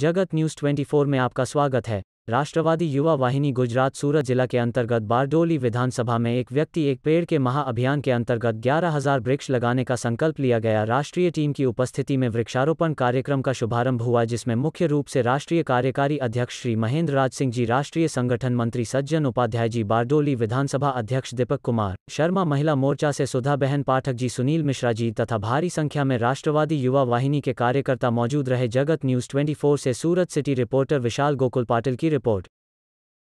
जगत न्यूज़ 24 में आपका स्वागत है। राष्ट्रवादी युवा वाहिनी गुजरात सूरत जिला के अंतर्गत बारडोली विधानसभा में एक व्यक्ति एक पेड़ के महाअभियान के अंतर्गत ग्यारह हज़ार वृक्ष लगाने का संकल्प लिया गया। राष्ट्रीय टीम की उपस्थिति में वृक्षारोपण कार्यक्रम का शुभारंभ हुआ, जिसमें मुख्य रूप से राष्ट्रीय कार्यकारी अध्यक्ष श्री महेंद्र राज सिंह जी, राष्ट्रीय संगठन मंत्री सज्जन उपाध्याय जी, बारडोली विधानसभा अध्यक्ष दीपक कुमार, शर्मा महिला मोर्चा से सुधा बहन पाठक जी, सुनील मिश्रा जी तथा भारी संख्या में राष्ट्रवादी युवा वाहिनी के कार्यकर्ता मौजूद रहे। जगत न्यूज़ ट्वेंटी से सूरत सिटी रिपोर्टर विशाल गोकुल पाटिल की pod.